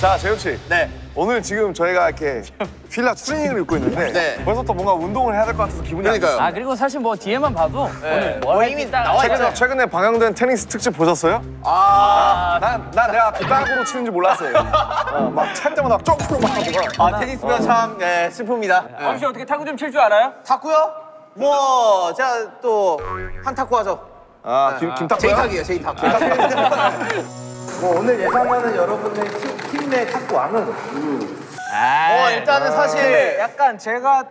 자, 재현 씨. 네. 오늘 지금 저희가 이렇게 필라 트레이닝을 입고 있는데 네. 벌써부터 뭔가 운동을 해야 될 것 같아서 기분이 안 그러니까요. 좋습니다. 아 그리고 사실 뭐 뒤에만 봐도 네. 오늘 뭐 이미 나와 최근에, 있잖아요. 최근에 방영된 테니스 특집 보셨어요? 아, 난, 난 내가 뒷땅으로 치는지 몰랐어요. 어, 막찰 때마다 막 점프로 막 하고. 아 테니스가 참 예, 슬픕니다. 예. 혹시 어떻게 탁구 좀 칠 줄 알아요? 탁구요? 뭐 제가 또 한 탁구 하죠. 아, 김, 김탁구야? 제이탁이에요, 제이탁. 뭐 오늘 예상하는 여러분의 팀, 팀내 탁구 왕은? 어, 일단은 사실 약간 제가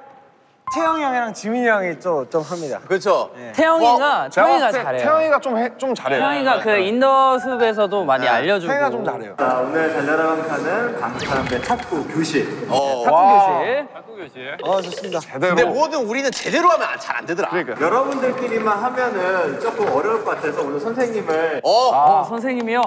태영이 형이랑 지민이 형이 좀, 좀 합니다. 그렇죠. 태영이가 제가 태영이가 봤을 때 잘해요. 태영이가 좀, 해, 좀 잘해요. 태영이가 그 인더숲에서도 많이 알려주고. 태영이가 좀 잘해요. 자, 오늘 달려라 칸은 방탄의 탁구 교실. 어. 탁구 교실. 어, 좋습니다. 제대로. 근데 뭐든 우리는 제대로 하면 잘 안 되더라. 그러니까. 여러분들끼리만 하면은 조금 어려울 것 같아서 오늘 선생님을 어. 어 선생님이요?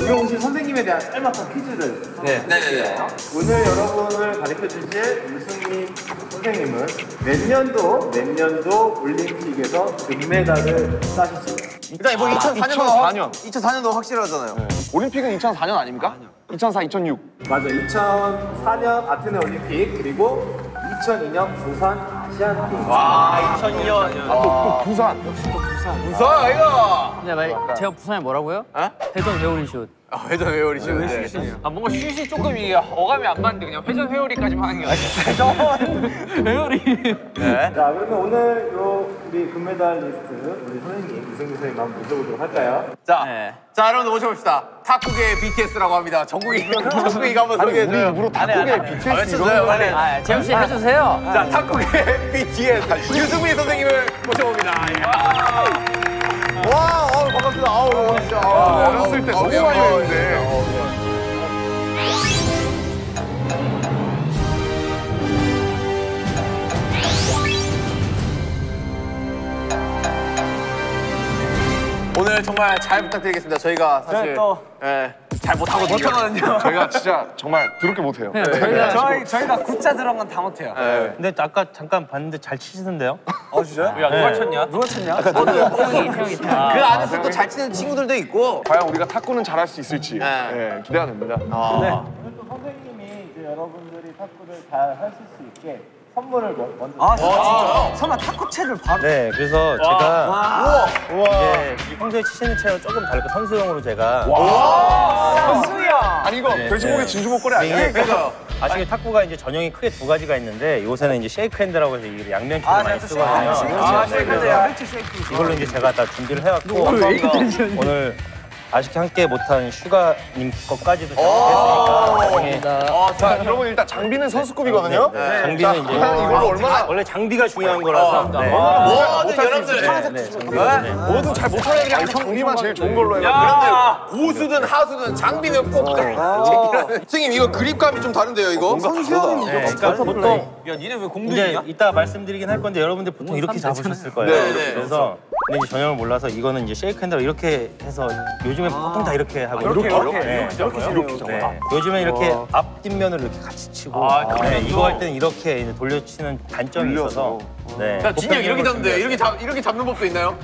오늘 오신 선생님에 대한 짤막한 퀴즈를 네 네네. 오늘 여러분을 가르쳐 주실 유승민 선생님은 몇 년도 몇 년도 올림픽에서 금메달을 따셨습니다. 일단 뭐 2004년도 2004년. 2004년도 확실하잖아요. 올림픽은 2004년 아닙니까? 2004, 2006. 맞아. 2004년 아테네 올림픽 그리고 2002년 부산 아시안 게임. 아, 2002년. 또, 또 부산. 무서워, 이거. 근데 말 제가 부산에 뭐라고요? 어? 회전 회오리 슛. 아, 회전 회오리 슛인데. 아 뭔가 슛이 조금 이게 어감이 안 맞는데 그냥 회전 회오리까지만 하는 게 아니야. 회오리. 네. 자, 그러면 오늘 요 우리 금메달 리스트 우리 선생님 유승민 선생님 한번 모셔보도록 할까요? 자, 네. 자, 여러분 모셔봅시다. 탁구계의 BTS라고 합니다. 정국이, 정국이가 한번 우리 소개해줘요. 일부러 탁구계 BTS 아, 외쳐줘요, 거. 빨리. 아 재영 씨 해주세요. 자, 탁구계의 BTS 유승민 선생님을 모셔봅니다. 와, 어, 반갑습니다. 아우, 진짜. 아우, 어렸을 때 아우, 너무 아우, 많이 했는데. 오늘 정말 잘 부탁드리겠습니다. 저희가 사실 또- 예, 잘 못하거든요. 저희가 진짜 정말 더럽게 못해요. 네, 저희가 저희 저희가 굿자 들어간 건 다 못해요. 예. 근데 아까 잠깐 봤는데 잘 치시던데요? 어 진짜요? 야 누가 쳤냐? 누가 쳤냐? 태영이 태영이 그 태영이. 안에서 또 잘 치는 친구들도 있고. 과연 우리가 탁구는 잘할 수 있을지 네. 예, 기대가 됩니다. 아, 오늘 또 선생님이 이제 여러분들이 탁구를 잘 하실 수 있게 선물을 뭐- 먼저. 아, 진짜요? 설마 탁구채를 바로? 네, 그래서 제가 이제 평소에 치시는 채랑 조금 다르게 선수용으로 제가 선수야. 아니 이거 돼지고기 진주 목걸이 아니야? 이게 아시게 탁구가 이제 전형이 크게 두 가지가 있는데 요새는 이제 shakehand라고 해서 이게 양면채를 많이 쓰거든요. 아, 네, 그래서 shake shake. 이걸로 이제 제가 다 준비를 해왔고 오늘 아쉽게 함께 못한 슈가님 것까지도 제가 했으니까 나중에 자, 여러분 일단 장비는 선수급이거든요. 네, 장비는 이제 이걸로 얼마나 원래 장비가 중요한 거라서 네. 뭐든 여러분들 네, 네, 장비가 네. 뭐든 잘 못하는 애들이 항상 장비만 제일 좋은 걸로 해가지고 고수든 하수든 장비는 꼭 챙기라는. 선생님 이거 그립감이 좀 다른데요, 이거? 네, 그러니까 보통 야 니네 왜 공들이냐? 이따 말씀드리긴 할 건데 여러분들 보통 이렇게 잡으셨을 거예요. 네, 네. 그래서 근데 이제 전형을 몰라서 이거는 이제 쉐이크 핸드로 이렇게 해서 요즘에 보통 다 이렇게 하고 이렇게 이렇게 네. 이렇게 이렇게 네. 요즘에 이렇게 앞 뒷면을 이렇게 같이 치고 네, 이거 할 때는 이렇게 이제 돌려치는 단점이 있어서 네. 자, 진영 이렇게 보편적으로 잡는데 이렇게 잡 이렇게 잡는 법도 있나요?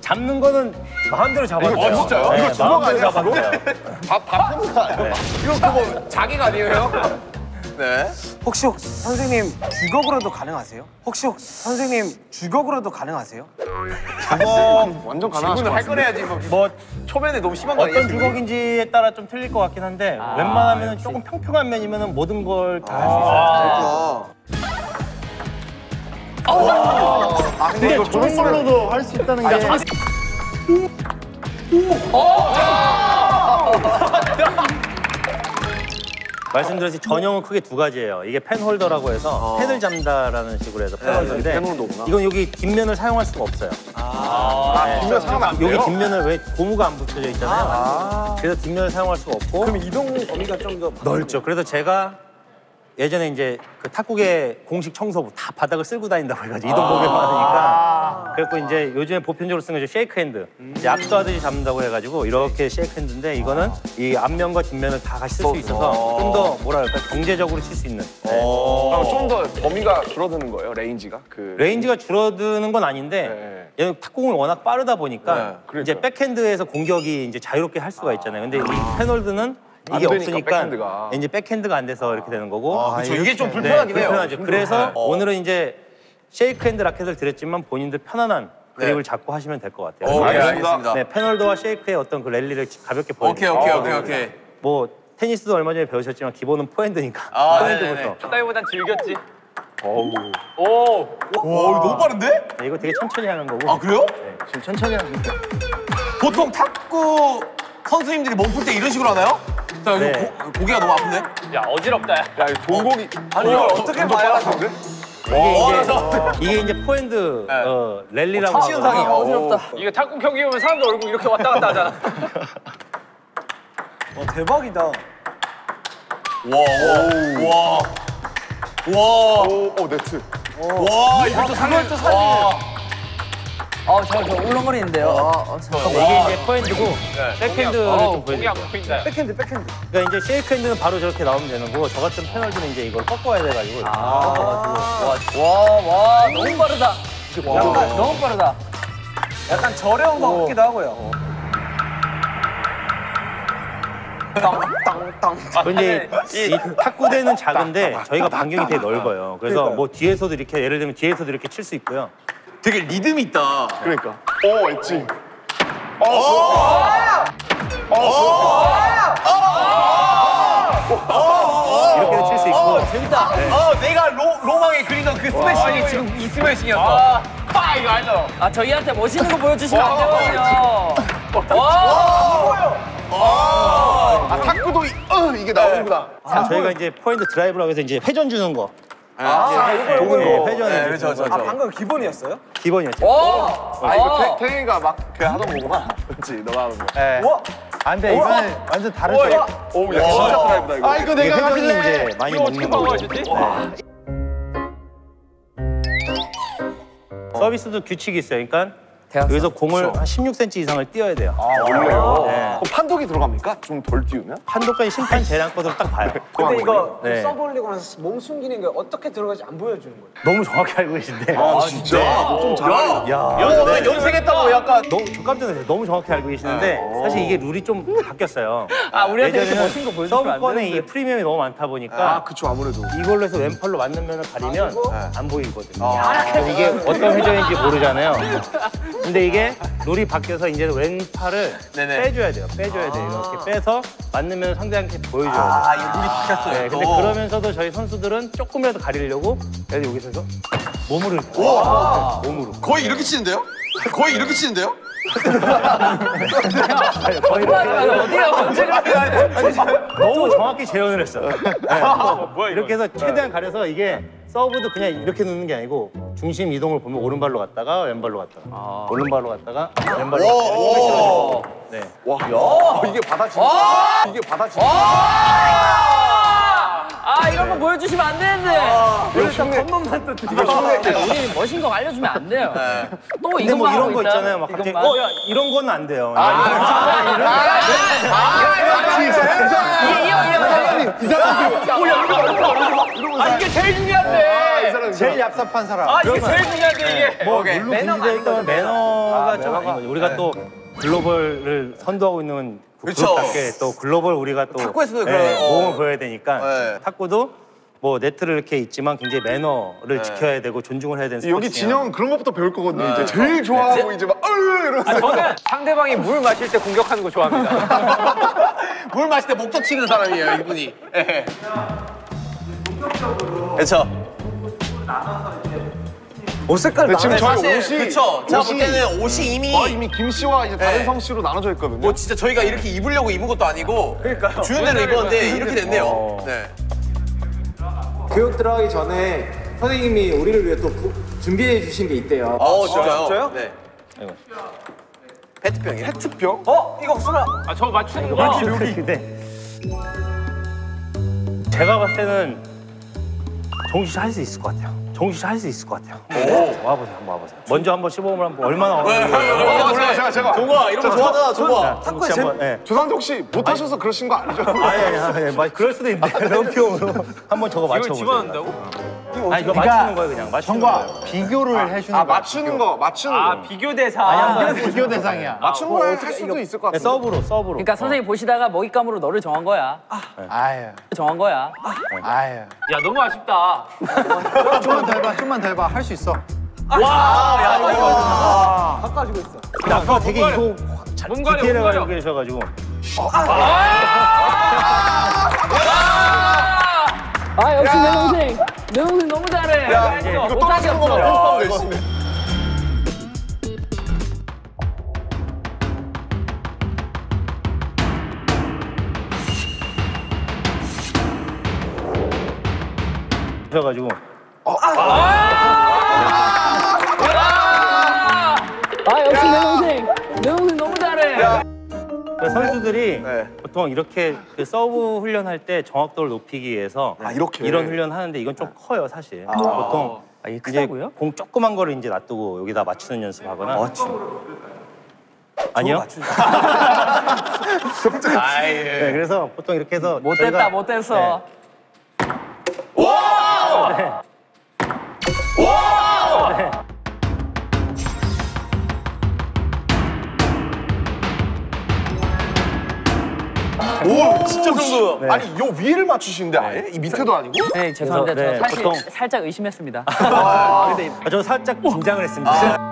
잡는 거는 마음대로 잡아도 돼요. 어, 진짜요? 네, 이거 주먹 마음대로 잡아도 돼요. 밥밥 해는 거 아니야? 이거 그거 자기가 아니에요? 네. 혹시 혹- 선생님 주걱으로도 가능하세요? 혹시 혹- 선생님 주걱으로도 가능하세요? 완전 가능하실 할. 거래야지 뭐, 뭐 초면에 너무 심한 거? 어떤 주걱인지에 따라 좀 틀릴 것 같긴 한데 웬만하면 조금 평평한 면이면 모든 걸 다 할 수 있어요. 아, 근데 이거 저런 걸로도 할 수 있다는 게 말씀드렸듯이 전형은 크게 두 가지예요. 이게 펜 홀더라고 해서 펜을 잡는다라는 식으로 해서 펜 홀더인데 펜 홀더구나. 이건 여기 뒷면을 사용할 수가 없어요. 아, 뒷면 사람 안 여기 돼요? 뒷면을 왜 고무가 안 붙여져 있잖아요. 그래서 뒷면을 사용할 수가 없고 그럼 이동 범위가 좀 더 넓죠. 그래서 제가 예전에 이제 그 탁구계 공식 청소부 다 바닥을 쓸고 다닌다고 해가지고 이동 공격 많으니까 그래갖고 이제 요즘에 보편적으로 쓰는 게 shake hand 이제 악수하듯이 잡는다고 해가지고 이렇게 shake hand인데 이거는 이 앞면과 뒷면을 다 같이 쓸 수 있어서 좀 더 뭐랄까 경제적으로 칠 수 있는 네. 그럼 좀더 범위가 줄어드는 거예요, range가? 그 range가 줄어드는 건 아닌데 얘는 탁구공이 워낙 빠르다 보니까 네, 그러니까요. 이제 백핸드에서 공격이 이제 자유롭게 할 수가 있잖아요. 근데 이 penholder는 안 이게 되니까, 없으니까 백핸드가. 이제 백핸드가 안 돼서 이렇게 되는 거고. 그렇죠. 이게 좀 불편하긴 해요. 불편하죠. 그래서 오늘은 이제 shake hand 라켓을 드렸지만 본인들 편안한 그립을 잡고 하시면 될 것 같아요. 오, 네, 그래서 알겠습니다. 네, penholder와 shake의 어떤 그 랠리를 가볍게 오케이, 보여드릴게요. 오케이, 오케이, 오케이. 뭐 테니스도 얼마 전에 배우셨지만 기본은 포핸드니까 아, 포핸드부터. 네네네. 따위보단 즐겼지. 오, 이거 너무 빠른데? 네, 이거 되게 천천히 하는 거고. 아, 그래요? 지금 천천히 하는 거죠. 보통 탁구 선수님들이 몸 풀 때 이런 식으로 하나요? 자, 이거 네. 고, 고개가 너무 아픈데? 야 어지럽다. 야. 야, 이거 돌고기. 아니, 이걸 어떻게 봐야 하는데? 이게 이제 이게 이제 포핸드 네. 어, 랠리라고 시은상이 하거든요. 어지럽다. 이거 탁구 경기 보면 사람들 얼굴 이렇게 왔다 갔다 하잖아. 와, 와, 와, 와, 오, 오, 네트. 와, 이것도 살려. 또 살리. 어, 저, 저 울렁거리는데요. 어, 저. 이게 이제 포핸드고 백핸드를 어, 좀 보여드릴게요. 보인다. 그러니까 이제 쉐이크 핸드는 바로 저렇게 나오면 되는 거고 저 같은 패널들은 이제 이걸 꺾어야 돼가지고 와, 와, 너무 빠르다. 약간 너무 빠르다. 약간 저렴한 것 같기도 하고요. 근데 이 탁구대는 작은데 저희가 반경이 되게 넓어요. 그래서 뭐 뒤에서도 이렇게 예를 들면 뒤에서도 이렇게 칠 수 있고요. 되게 리듬이 있다. 그러니까. 오, 엣지. 이렇게도 재밌다. 어, 내가 로, 로망에 그리던 그 스매싱이 지금 이 스매싱이었어. 아, 파 이거 알죠? 아, 저희한테 멋있는 거 보여주시면 안 되거든요. 와! 아, 탁구도 이, 어, 이게 나오는구나. 자, 저희가 이제 포핸드 드라이브라고 해서 이제 회전 주는 거. 아, 이거 네, 회전을 네, 그렇죠, 주는 그렇죠. 거. 방금 기본이었어요? 기본이었죠. 와! 아, 이거 태, 태경이가 막 그 하던 거구나. 그렇지, 너가 하는 거. 안 돼, 이번엔 완전 다른 쪽. 오, 야, 진짜 드라이브다, 이거. 아, 이거 이게 회전이 이제 많이 먹는. 막아주지? 서비스도 규칙이 있어요. 그러니까 대학생. 여기서 공을 한 16cm 이상을 띄어야 돼요. 원래요? 네. 그럼 판독이 들어갑니까? 좀 덜 띄우면? 한도까지 심판 재량권으로 딱 봐요. 근데 이거 네. 서브 올리고 나서 몸 숨기는 게 어떻게 들어가지 안 보여주는 거예요. 너무 정확히 알고 계신데. 아, 진짜? 너좀 잘하네. 야, 야, 네. 연습했다고 약간. 너무 저 깜짝 놀랐어요. 너무 정확히 알고 계시는데 사실 이게 룰이 좀 바뀌었어요. 아, 우리한테 이렇게 멋진 거 보여주시면 안 서브권에. 이 프리미엄이 너무 많다 보니까 아, 그쵸, 아무래도. 이걸로 해서 왼팔로 맞는 면을 가리면 안 보이거든요. 그래서 이게 어떤 회전인지 모르잖아요. 근데 이게 룰이 바뀌어서 이제 왼팔을 네네. 빼줘야 돼요. 빼줘야 돼요. 이렇게 빼서 맞는 면을 상대한테 보여줘야 돼요. 아, 이거 룰이 바뀌었어요. 네, 근데 또. 그러면서도 저희 선수들은 조금이라도 가리려고 그래서 여기서 해서 몸으로 이렇게 네, 몸으로 거의 이렇게 치는데요? 거의 이렇게 치는데요? 거의 어디가 언제가 너무 정확히 재현을 했어. 네. 이렇게 해서 최대한 가려서 이게 서브도 그냥 이렇게 넣는 게 아니고 중심 이동을 보면 오른발로 갔다가 왼발로 갔다가 오른발로 갔다가 왼발로 갔다가 네. 와, 야, 이게 받아치는 이게 받아치는 아, 이런 거 보여주시면 안 되는데. 이거 흉내. 겉만 또 이거 흉내. 우리 멋진 거 알려주면 안 돼요. 또 근데 뭐 이런 거. 있잖아요. 막 갑자기 이것만. 어, 야, 이런 건 안 돼요. 아 이게 제일 중요한데. 제일 얍삽한 사람. 아 이게 제일 중요한데 이게. 뭐 물론 매너가 일단 매너가 좀. 우리가 또 글로벌을 선도하고 있는 그 그쵸. 그룹답게 또 글로벌 우리가 또 탁구에서도 네, 그런- 어. 모험을 보여야 되니까 네. 탁구도 뭐 네트를 이렇게 있지만 굉장히 매너를 지켜야 되고 존중을 해야 되는 여기 스포츠예요. 진영 그런 것부터 배울 거거든요. 이제 제일 좋아하고 이제 막, 으 이러면서. 아, 저는 상대방이 물 마실 때 공격하는 거 좋아합니다. 물 마실 때 목젖 치는 사람이에요, 이분이. 예. 그렇죠. 옷 색깔 근데 지금 저희 사실 옷이 그렇죠. 제가 볼 때는 옷이 이미 아, 이미 김 씨와 이제 다른 네. 성 씨로 나눠져 있거든요. 뭐 진짜 저희가 이렇게 입으려고 입은 것도 아니고 주는 대로 입었는데 이렇게 됐네요. 어. 네. 교육 들어가기 전에 선생님이 우리를 위해 또 부- 준비해 주신 게 있대요. 어, 진짜요? 진짜요? 네. 아이고. 페트병이에요. 페트병? 어? 이거 수라. 아 저거 맞추는 거. 근데 제가 봤을 때는 정신 할수 있을 것 같아요. 정신 할수 있을 것 같아요. 와보세요, 한번 와보세요. 먼저 한번 시범을 한번 얼마나 어려운지. 어, 제가 제가 제가. 종아 이런 거 좋아하잖아 종아. 탁구에 한번. 예. 조상태 혹시 못하셔서 그러신 거 아니죠? 아니 아니 아니, 아니, 그럴 수도 있는데 명표로 한번 저거 맞춰보세요. 집어넣는다고? 아니 이거 맞추는 거예요 그냥 맞추는 거예요. 비교를 해주는 아 거야. 맞추는 거 맞추는 아 거. 비교 대상. 비교 대상이야. 맞추는 거할 수도 있을 것 네, 같은데. 서브로 서브로. 그러니까 선생님 보시다가 먹잇감으로 너를 정한 거야. 아유, 정한 거야. 아유. 야 너무 아쉽다. 좀만 더 해봐, 좀만 더 해봐. 할 수 있어. 근데 아까 되게 이거 잘몸 가려, 디테일하게 몸 가려. 알고 계셔가지고 아 역시 내 동생. 내 동생 너무 잘해. 이거 떨어지는 거만 뻔뻔 열심히. 하셔가지고 아 선수들이 네. 보통 이렇게 그 서브 훈련할 때 정확도를 높이기 위해서 아, 이렇게? 이런 훈련 하는데 이건 좀 커요 사실. 보통 아, 이게 이제 크다고요? 공 조그만 거를 이제 놔두고 여기다 맞추는 연습하거나. 아니요. 네, 그래서 보통 이렇게 해서 못됐다 저희가- 못됐어. 오 진짜 정도. 네. 아니 요 위를 맞추시는데 아예 이 밑에도 아니고? 네 죄송합니다. 저 네, 사실 보통- 살짝 의심했습니다. 아, 저 살짝 긴장을 했습니다.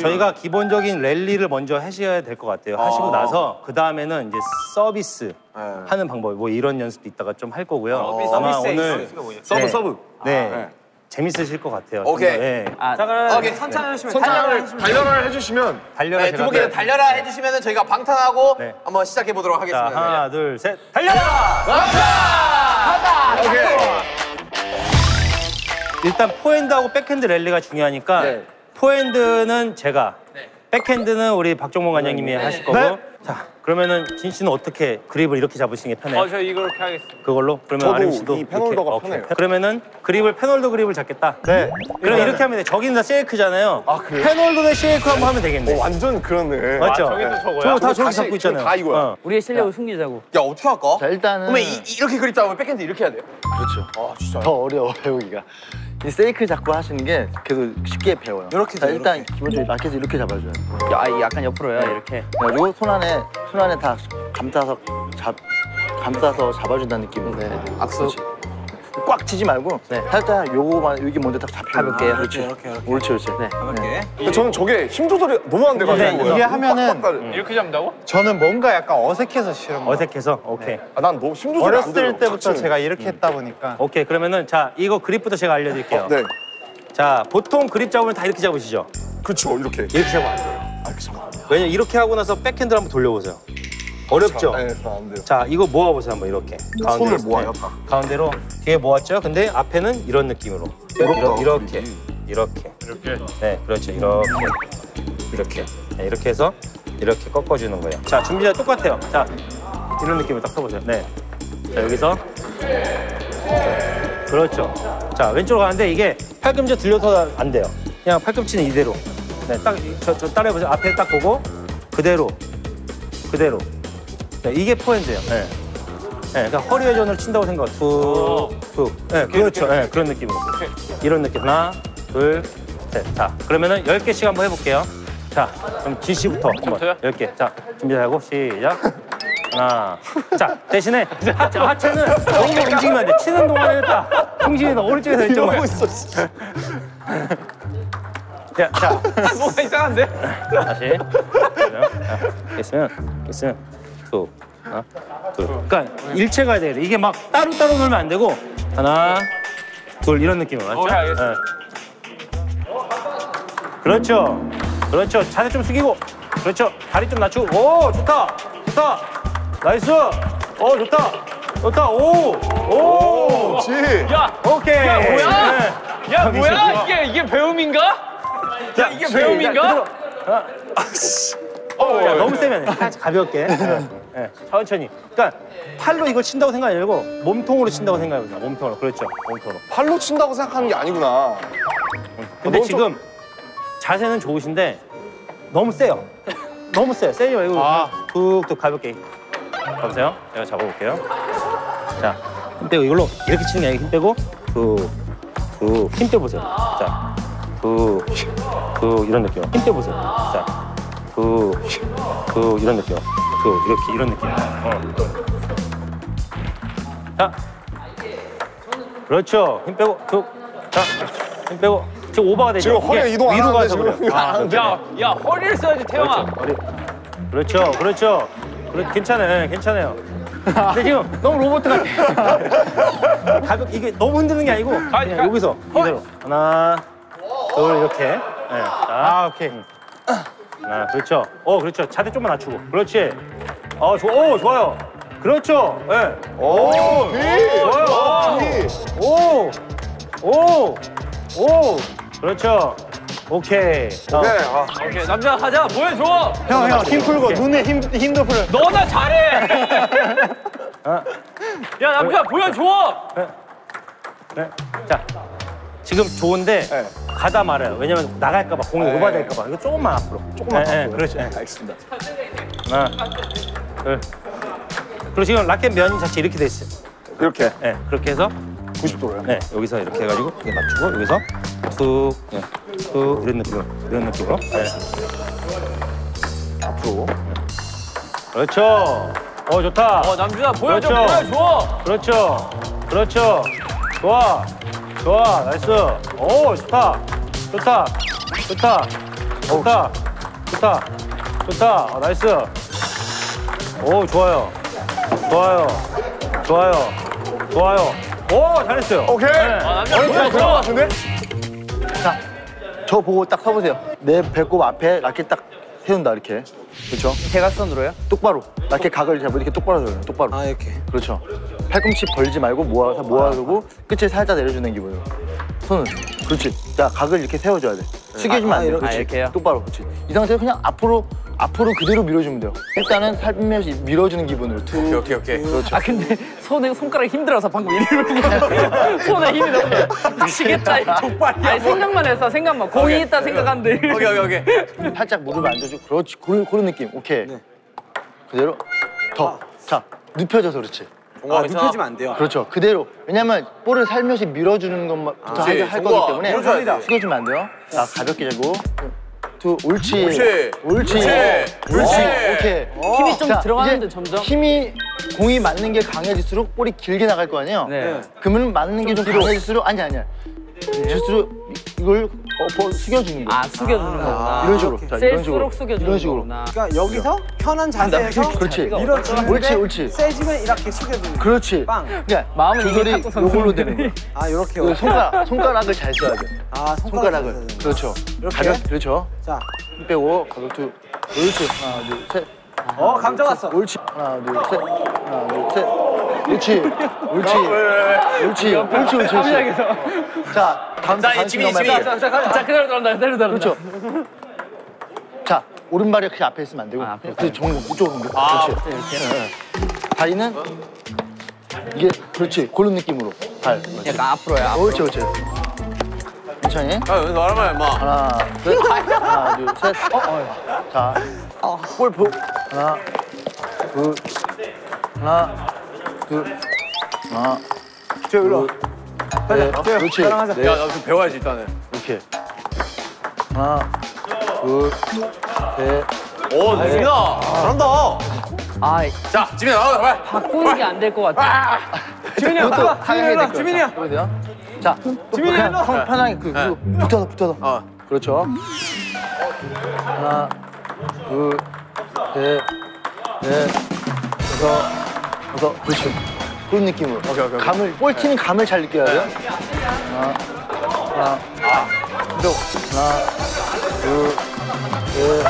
저희가 기본적인 랠리를 먼저 하셔야 될 것 같아요. 하시고 나서 그 다음에는 이제 서비스 하는 방법, 뭐 이런 연습도 이따가 좀 할 거고요. 아마 오늘 서브 네. 서브. 네, 네. 재밌으실 것 같아요. 좀 오케이. 더, 네. 아, 자 그럼 오케이. 천천히 하시면 선창을 단련을 해주시면 달려라 네, 제가. 두 분께서 달려라 해주시면 저희가 방탄하고 네. 한번 시작해 보도록 자, 하겠습니다. 하나, 둘, 셋, 달려라! 일단 포핸드하고 백핸드 랠리가 중요하니까 네. 포핸드는 제가, 백핸드는 우리 박종범 관장님이 하실 거고. 자, 그러면은 진 씨는 어떻게 그립을 이렇게 잡으시는 게 편해요? 어 저 이렇게 하겠습니다. 그걸로? 그러면 RM 씨도 이 penholder가 이렇게? 편해요. 오케이. 그러면은 그립을 penholder 그립을 잡겠다. 네. 그럼 이렇게 하면 돼. 저기는 다 shake잖아요. 아, 그래요? penholder 대 shake 한번 하면 되겠네. 어, 완전 그러네. 맞죠? 저게 또 저거야? 저거 다 저기 다시 잡고 있잖아요. 다 이거야. 어. 우리의 실력을 숨기자고. 야 어떻게 할까? 자, 일단은 그러면 이, 이렇게 그립 잡으면 백핸드 이렇게 해야 돼요? 더 어려워 배우기가. 이 shake 잡고 하시는 게 계속 쉽게 배워요. 이렇게 자, 일단 기본적으로 라켓을 이렇게 잡아줘요. 야, 아, 약간 옆으로요 이렇게. 그리고 손 안에 손 안에 다 감싸서 잡 감싸서 잡아준다는 느낌으로. 네. 악수. 꽉 치지 말고 살짝 요거만 여기 먼저 딱 잡히면 가볍게. 그렇지. 이렇게, 이렇게. 옳지, 옳지. 네. 근데 저는 저게 힘 조절이 너무 안 돼가지고. 네. 이게 하면은 빡빡거려. 이렇게 잡는다고? 저는 뭔가 약간 어색해서 싫은 거예요. 어색해서? 오케이. 아, 난 너무 힘 조절이 안 돼요. 어렸을 때부터. 제가 이렇게 했다 보니까 오케이. 그러면은 자, 이거 그립부터 제가 알려드릴게요. 네. 자, 보통 그립 잡으면 다 이렇게 잡으시죠? 그렇죠. 이렇게. 이렇게 잡으면 안 돼요. 왜냐면 이렇게 하고 나서 백핸드를 한번 돌려보세요. 어렵죠? 네, 잘안 돼요. 자, 이거 모아보세요, 한번 이렇게. 손을 네. 모아요, 딱. 가운데로 뒤에 모았죠? 근데 앞에는 이런 느낌으로. 어렵다, 이렇게. 이렇게. 이렇게. 네, 그렇죠. 이렇게. 이렇게. 네, 이렇게 해서 이렇게 꺾어주는 거예요. 자, 준비자 똑같아요. 자, 이런 느낌으로 딱 펴보세요. 네. 자, 여기서. 그렇죠. 자, 왼쪽으로 가는데 이게 팔꿈치 들려서 안 돼요. 그냥 팔꿈치는 이대로. 네, 딱, 저, 저 따라해보세요. 앞에 딱 보고, 그대로. 그대로. 네, 이게 포핸드예요. 네. 네, 그러니까 허리 회전을 친다고 생각. 툭, 툭. 네, 그렇죠. 네, 그런 느낌으로. 이런 느낌. 하나, 둘, 셋. 자, 그러면은 10개씩 한번 해볼게요. 자, 그럼 지 씨부터 한번. 저요? 10개. 자, 준비하고 시작. 하나. 자, 대신에 하체, 하체는 너무 움직이면 안 돼. 치는 동안에는 딱 중심이 오른쪽에서 왼쪽으로. 하고 있어. 자, 자, 뭐가 이상한데? 다시. 자, 있으면, 있으면, 툭, 하나, 둘. 그러니까 일체 가야 돼. 이게 막 따로따로 놀면 안 되고, 하나, 둘, 이런 느낌으로. 맞죠? 오케이, 알겠습니다. 네. 그렇죠. 그렇죠. 자세 좀 숙이고. 그렇죠. 다리 좀 낮추고. 오, 좋다. 좋다. nice. 오, 좋다. 좋다. 오, 오. 지. 야, 오케이. 야, 뭐야? 네. 야 뭐야? 이게 이게 배움인가? 야 이게 배움인가? 야, 너무 세면 안 돼. 살짝 가볍게. 네. 예, 천천히. 그러니까 팔로 이걸 친다고 생각하지 말고 몸통으로 친다고 생각해보세요. 몸통으로. 그렇죠. 몸통으로. 팔로 친다고 생각하는 게 아니구나. 근데 너무 지금 자세는 좋으신데 너무 세요. 너무 세요. 세지 말고 툭툭 가볍게. 가보세요. 제가 잡아볼게요. 자, 힘 빼고 이걸로 이렇게 치는 게 아니고 힘 빼고 툭, 툭, 힘 빼보세요. 자, 툭, 툭 이런 느낌. 힘 빼보세요. 자, 툭, 툭 이런 느낌. 툭 이렇게 이런 느낌. 어. 자, 그렇죠. 힘 빼고 툭. 자, 힘 빼고. 지금 오버가 되죠. 지금 이게 이동 안 위로 하는데 가서 그래요. 아, 안 되네. 야, 야 허리를 써야지 태영아. 어리- 그렇죠, 그렇죠. 그래, 괜찮아요, 괜찮아요. 근데 지금 너무 로봇 같아. 가볍게 이게 너무 흔드는 게 아니고 그냥 가- 여기서 이대로 하나, 둘 이렇게. 네. 아, 오케이. 하 나, 그렇죠. 어, 그렇죠. 자세 좀만 낮추고. 그렇지. 어, 좋, 오, 좋아요. 그렇죠. 예. 네. 오, 좋아요. 비. 오, 오, 오. 그렇죠. 오케이. 어. 네, 아, 오케이 남자 가자 보여줘. 형, 형, 힘 풀고 눈에 힘, 힘도 풀어. 너나 잘해. 아. 야 남자 보여줘. 네. 자, 지금 좋은데 네. 가다 말아요. 왜냐면 나갈까 봐 공이 네. 오버될까 봐. 이거 조금만 앞으로. 조금만 네, 네, 앞으로. 그렇죠. 네. 알겠습니다. 하나, 둘. 그리고 지금 라켓 면 자체 이렇게 돼 있어요. 이렇게 네, 그렇게 해서 90도로요. 네, 여기서 이렇게 해가지고 이게 맞추고 여기서 툭, 네, 툭 이런 느낌으로, 이런 느낌으로. 네. 앞으로. 그렇죠. 어 좋다. 어 남준아 보여줘 그렇죠. 보여줘. 그렇죠. 그렇죠. 좋아. 좋아. nice. 오, 좋다. 좋다. 좋다. 좋다. 좋다. 좋다. 어, nice. 오, 좋아요. 좋아요. 좋아요. 좋아요. 오, 잘했어요. 오케이. 아 남자 것 같은데? 자, 저 보고 딱 서보세요. 내 배꼽 앞에 라켓 딱 세운다 이렇게. 그렇죠? 대각선으로요? 똑바로. 라켓 각을 잡고 이렇게 똑바로 세워요. 똑바로. 아 이렇게. 그렇죠. 팔꿈치 벌지 말고 모아서 모아두고 끝을 살짝 내려주는 기분으로. 손은 그렇지. 자 각을 이렇게 세워줘야 돼. 숙여주면 안 돼. 이렇게. 그렇지. 아? 똑바로 그렇지. 이 상태에서 그냥 앞으로 앞으로 그대로 밀어주면 돼요. 일단은 살면서 밀어주는 기분으로. 툭. 오케이 오케이 오케이. 그렇죠. 아 근데 손에 손가락이 힘들어서 방금 이러고 손에 힘이 너무 미치겠다 이거. 아니 생각만 해서 생각만 공이 있다 생각하는데 오케이 오케이 오케이. 살짝 무릎을 앉아주고 그렇지. 그런, 그런 느낌. 오케이. 그대로 더. 자 눕혀져서 그렇지. 아 눕혀지면 안 돼요. 그렇죠. 그대로. 왜냐면 볼을 살며시 밀어주는 것부터 그렇지. 할, 거기 때문에. 숙여주면 안 돼요. 자, 가볍게 재고. 두, 옳지. 옳지. 옳지. 옳지. 오케이. 힘이 좀 자, 들어가는데 점점. 힘이 공이 맞는 게 강해질수록 볼이 길게 나갈 거 아니에요? 네. 그러면 맞는 게 좀 강해질수록 아니 아니야. 질수록 이걸 어, 볼 숙여주는 거. 아 숙여주는 거구나. 이런 식으로. 자, 이런 식으로. 숙여주는 이런 식으로. 거구나. 그러니까 여기서 편한 자세에서 그렇지. 밀어주는데 옳지, 옳지. 세지면 이렇게 숙여주는 거야. 그렇지. 빵. 그러니까 마음은 이미 조절이. 요걸로 되는 거야. 아 이렇게 그 손가락, 손가락을 잘 써야 돼. 아 손가락을. 손가락 을 그렇죠. 이렇게? 가볍, 그렇죠. 자 힘 빼고 가볍게. 옳지. 하나, 둘, 셋. 어, 감정 왔어. 옳지. 하나, 둘, 셋. 하나, 둘, 셋. 옳지. 옳지. 옳지. 옳지, 옳지, 옳지. 자, 다음 자, 다음 지민이, 지민이. 한번 자, 자, 자 그대로 들어간다 그대로 들어간다. 그렇죠. 자, 오른발이 그 앞에 있으면 안 되고. 아, 앞에 그 정, 이쪽으로 옮겨. 아. 그렇지. 네. 다리는 이게 그렇지. 그런 느낌으로. 발. 약간 앞으로야. 옳지, 옳지. 천천히. 야 여기서 말하면 임마. 하나, 둘, 하나, 둘, 셋. 어, 어. 자, 볼 보. 하나, 둘, 하나, 둘, 하나, 저 일로 넷. 그렇지. 따라가자. 넷. 야나좀 배워야지 일단은. 이렇게. 하나, 둘, 셋. 오 지민아 잘한다. 아 자 지민아 나와 빨리. 바꾸는 게 안 될 것 같아. 지민이 형. 하향해야 지민이 될 형. 지민이 형. 자, 지민이 일로. 편- 편하게 그, 그 붙어서 붙어서. 어. 그렇죠. 하나, 둘, 셋, 넷, 다섯, 다섯. 그렇지. 그런 느낌으로. 오케이, 오케이. 감을 볼 튀는 감을 잘 느껴야 돼요. 하나, 하나, 아, 또 하나, 둘, 셋,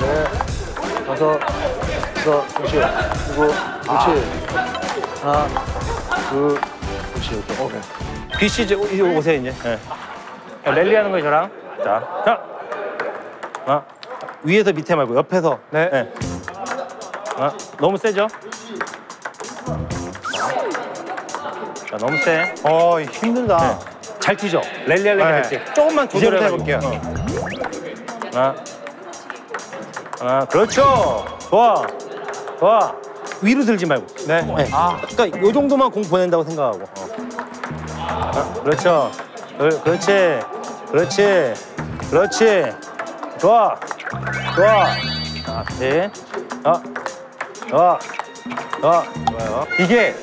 넷, 다섯, 다섯. 그렇지. 그리고 그렇지. 하나, 둘, 그렇지. 이렇게. 오케이. BC 이제 오- 이제 오 세요 이제. 네. 자, 랠리 하는 거예요 저랑. 자, 자. 어? 위에서 밑에 말고 옆에서. 네. 아, 너무 세죠? 자, 너무 세. 어 힘들다. 잘 튀죠? 랠리할래 네. 할지 조금만 조절해볼게요. 해볼게요. 하나, 하나, 그렇죠. 좋아, 좋아. 위로 들지 말고. 네. 네. 아, 그러니까 요 정도만 공 보낸다고 생각하고. 어. 아, 그렇죠. 그, 그렇지, 그렇지, 그렇지. 좋아, 좋아. 자, 네. 아, 좋아, 좋아, 좋아요. 이게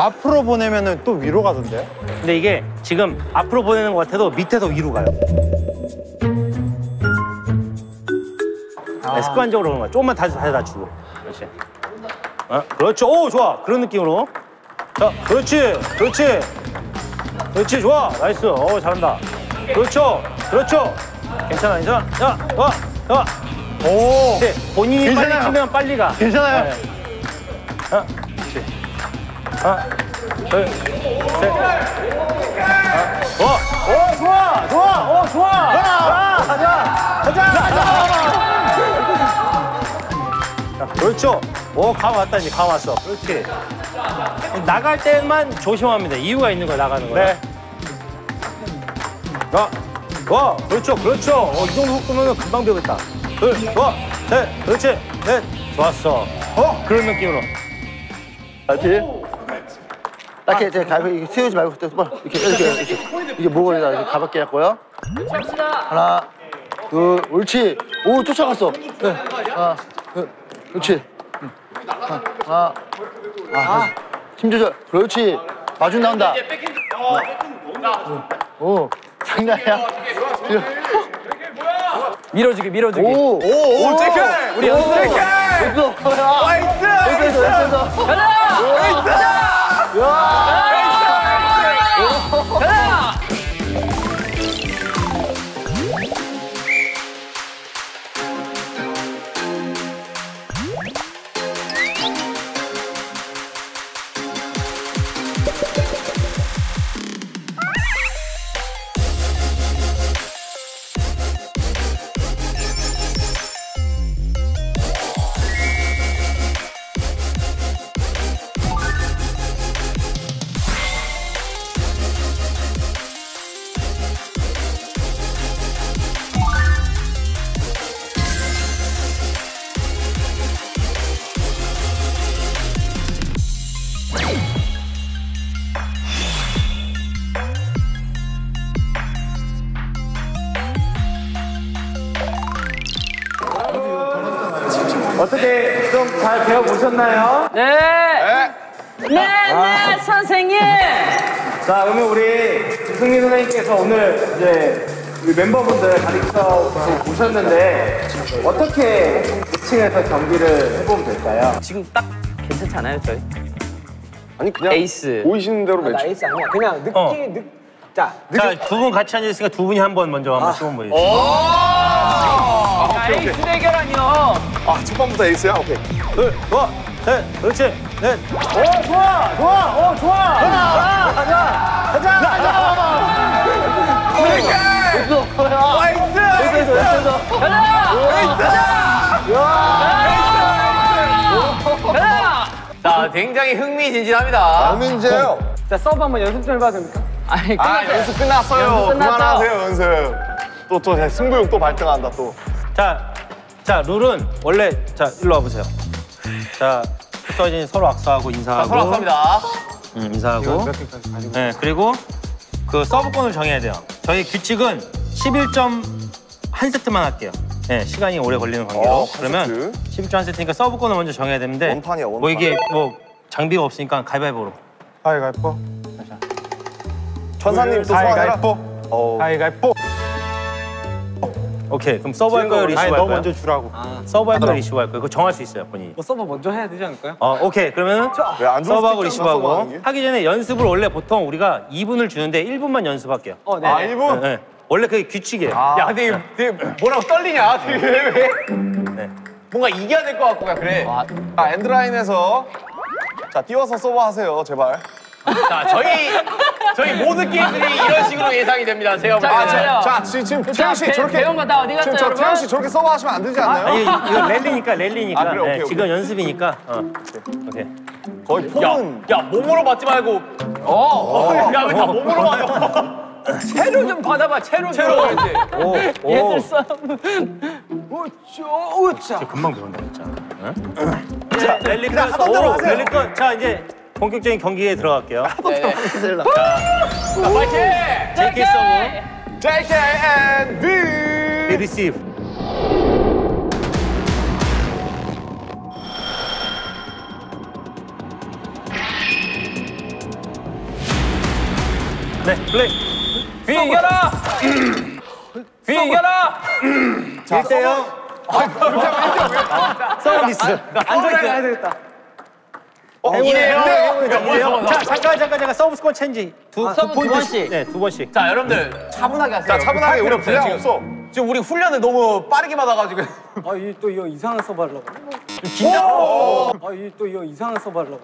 앞으로 보내면은 또 위로 가던데. 근데 이게 지금 앞으로 보내는 것 같아도 밑에서 위로 가요. 네, 습관적으로 그런 거야. 조금만 다시 다시 낮추고. 그렇지. 어, 그렇죠. 오, 좋아. 그런 느낌으로. 자, 그렇지. 그렇지. 그렇지. 좋아. nice. 어, 잘한다. 그렇죠. 그렇죠. 괜찮아, 괜찮아. 자, 좋아. 좋아. 오. 네, 본인이 괜찮아요. 빨리 치면 빨리 가. 괜찮아요. 네. 하나, 둘, 셋. 하나, 어, 어, 좋아, 좋아, 어, 좋아. 아, 가자, 가자, 가자. 자, 그렇죠. 오, 감 왔다, 이제 감 왔어. 그렇지. 나갈 때만 조심합니다. 이유가 있는 거야, 나가는 거야. 네. 자, 와, 그렇죠, 그렇죠. 어, 이 정도 속도면 금방 배우겠다. 둘, 좋아, 셋, 그렇지, 넷, 좋았어. 어, 그런 느낌으로. 알지? 딱 이렇게 가볍게 이렇게 세우지 말고 똑바로 이렇게 이렇게 이렇게 이게 목을에다 이렇게 가볍게 했고요. 하나, 둘, 옳지. 오 쫓아갔어. 네. 하나, 둘, 그렇지. 응. 하나, 하나, 아, 힘 조절. 그렇지. 마중 나온다. 오, 장난이야. 밀어주기 밀어주기. 오, 오, 오, 제크! 우리 연습. 됐어. 화이트! 됐어, 됐 어. 가자. 어떻게 자, 그러면 우리 승민 선생님께서 오늘 이제 우리 멤버분들 가르쳐 보셨는데 어떻게 매칭해서 경기를 해보면 될까요? 지금 딱 괜찮지 않아요, 저희? 아니 그냥 에이스. 보이시는 대로 매치. 나이스 아니야. 그냥 느낌, 어. 느... 자, 자, 두 분 같이 앉아있으니까 두 분이 한 번 먼저 한번 시범 보여주세요. 자, 에이스 대결 아니요. 아, 첫 번부터 에이스야? 오케이. 둘, 좋아, 셋, 그렇지, 넷. 오, 좋아, 좋아, 오, 좋아. 하나, 가자, 가자, 가자. 자, 굉장히 흥미진진합니다. 박민재요. 자 서브 한번 연습 좀 해봐도 됩니까? 아니, 아. 연습 끝났어요. 연습 끝났죠? 그만하세요, 연습. 또, 또 승부욕 또 발동한다, 또. 자, 자, 룰은 원래 자, 일로 와보세요. 자, 붙어진 서로 악수하고 인사하고. 서로 합니다. 응, 인사하고. 네, 그리고 그 서브권을 정해야 돼요. 저희 규칙은 11점 한 세트만 할게요. 네, 시간이 오래 걸리는 관계로. 어, 한 그러면 11점 한 세트니까 서브권을 먼저 정해야 되는데. 원판이야, 원판. 뭐 이게 뭐 장비가 없으니까 가위바위보로. 가위가위보. 천사님 또 소환해라. 가위가위보. 어, 가위가위보. 오케이, 그럼 서브 할 거예요, 리시브 아니 할 너? 먼저 주라고. 서브 할 거예요, 리시브 할 거예요? 그거 정할 수 있어요, 본인이. 뭐 서브 먼저 해야 되지 않을까요? 어, 오케이. 그러면 있잖아, 리시브하고. 하기 전에 연습을 원래 보통 우리가 2분을 주는데 1분만 연습할게요. 어, 네. 아, 1분? 네, 네. 원래 그게 규칙이에요. 야, 근데 이거 되게 뭐라고 떨리냐? 되게 왜? 네. 뭔가 이겨야 될 것 같고 그래. 자, 엔드라인에서 자, 띄워서 서브 하세요, 제발. 자, 저희 저희 모든 게임들이 이런 식으로 예상이 됩니다. 제가 볼 자, 때는. 자, 자, 지- 지금 태영 씨 배- 저렇게 배운 거 다 어디 갔죠, 지금 저 여러분? 태영 씨 저렇게 서버 하시면 안 되지 않나요? 아니 이거 랠리니까 랠리니까. 아, 그래, 오케이, 네, 오케이. 지금 연습이니까. 어. 오케이. 거의 폼은 야, 몸으로 맞지 말고. 어. 야, 왜 다 몸으로 맞아? 채로 좀 받아봐. 채로 좀. 채로 이제. 오, 오. 얘들 싸움. 우쭈 우쭈. 금방 배운다 진짜. 응? 자 랠리 플러스 오 랠리 건. 자 이제 본격적인 경기에 들어갈게요. 네. 자, 파이팅! JK 서브. JK and V. 리시브. 네 플레이. 뷔 이겨라! 뷔 이겨라! 1대0 서비스. 안전하게 해야 되겠다. 이래요. 이래요. 자 잠깐 잠깐 잠깐 서브권 체인지 두, 서브 두. 번씩. 네, 두 번씩. 자, 여러분들 차분하게 하세요. 자, 차분하게 우리 분량 지금. 없어. 지금 우리 훈련을 너무 빠르게 받아가지고. 아, 이또 이거 이상한 서브 하려고. 긴장. 아, 이또 이거 이상한 서브 하려고.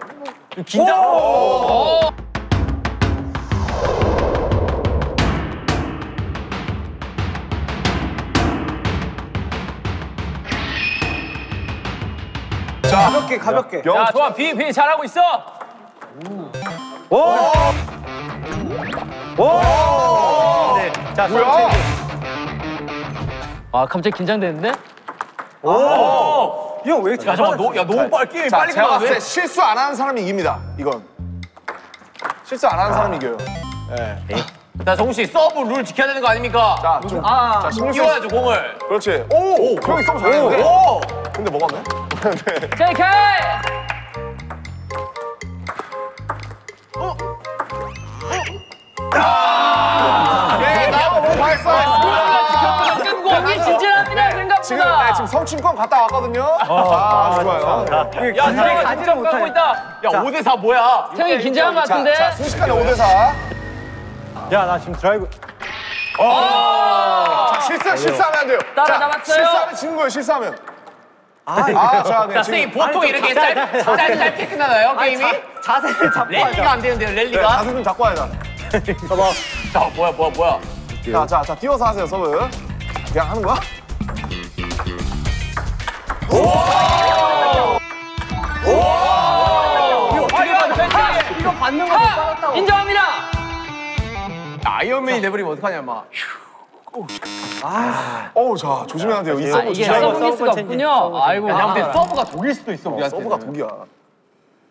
긴장. 가볍게 가볍게. 영 야, 좋아. 뷔, 뷔 잘하고 있어. 오. 오. 네. 자 서브 뭐야? 아 갑자기 긴장되는데? 이형왜 이렇게 야, 잠깐, 너, 야, 너무 빨리 빨리 제가 봤을 때. 실수 안 하는 사람이 이깁니다. 이건 실수 안 하는 사람이 이겨요. 자, 정우 씨, 서브 룰 지켜야 되는 거 아닙니까? 자, 좀, 아 자. 끼워야죠, 공을. 그렇지. 오, 형이 서브 잘했는데. 오! 근데 먹었네. JK! 너무 잘했어. 공이 진진합니다 생각보다. 지금 네, 지금 성춘권 갔다 왔거든요. 아, 좋아요. 야, 둘이 간지럼 까고 있다. 야, 5대4 뭐야? 형이 긴장한 것 자, 같은데? 자, 순식간에 5대 4. 야 나 지금 드라이브. 자, 실수 실수하면 안 돼요. 따라잡았어요. 자, 실수하면 지는 거예요. 실수하면. 아, 자, 네, 자, 지금 선생님, 보통 이렇게 짧, 짧, 짧게 끝나나요, 게임이? 자 세를 잡고 랠리가 안 되는데요, 네, 랠리가? 자세 좀 잡고 와야 돼. 자, 뭐야, 뭐야, 뭐야. 자, 자, 자, 띄워서 하세요, 서브. 그냥 하는 거야? 아, 이거 대체 이거 받는 거 못 받았다고. 인정합니다. 아이언맨이 돼버리면 어떡하냐, 막. 어우, 자, 조심해야 돼요. 이 아 서브 이게 조심해야 서브 돼요. 미스가 없군요. 아이고. 야, 근데 아. 서브가 독일 수도 있어, 우리한테. 서브가 독이야.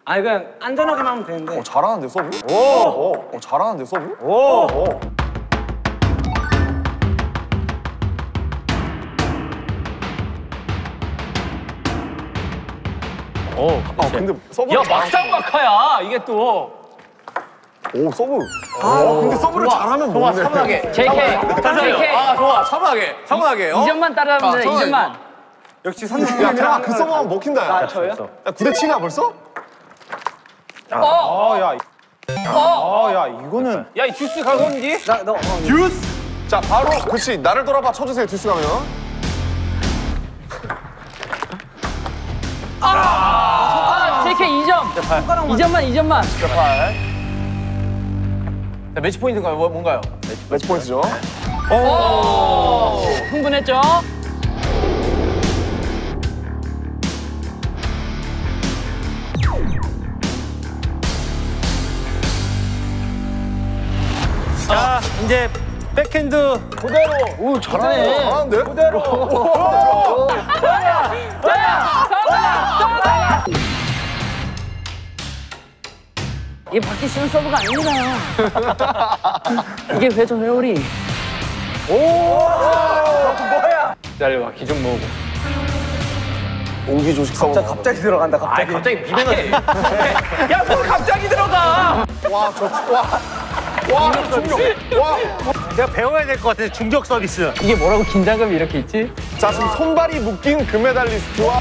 아니 그냥 안전하게만 하면 되는데. 어, 잘하는데, 서브? 오! 어, 어, 잘하는데, 서브? 오. 어. 오. 아, 근데 서브. 야, 막상 막하야, 이게 또. 오, 서브. 어, 근데 서브를 잘하면 좋아, 뭐네. 차분하게. JK. JK. 아, 좋아, 차분하게. 차분하게. 어? 2점만 따라하면 돼. 자, 2점만. 역시 야, 태아, 그 서브하면 먹힌다, 야. 아, 저요? 야, 9대 7이야, 벌써? 어. 아, 야. 아, 야, 이거는 야, 이 주스 가건지? 나, 너, 어, 자, 바로, 그렇지. 나를 돌아봐 쳐주세요, 듀스 가면. 아, JK 2점. 2점만 2점만. 자, 매치 포인트가 뭐, 뭔가요? 매치 포인트죠. 오. 흥분했죠? 자 이제 백핸드 오, 잘하네. 잘하는데? 이게 받기 쉬운 서브가 아닙니다. 이게 회전 회오리. 기다려봐, 기준 모으고. 옹기 조식 서브. 갑자기 들어간다, 아, 갑자기. 갑자기 미면하지. 야, 뭘 갑자기 들어가! 와, 저, 와. 와, 저 중력. 와. 내가 배워야 될 것 같아 중적 서비스. 이게 뭐라고 긴장감이 이렇게 있지? 자, 지금 손발이 묶인 금메달리스트와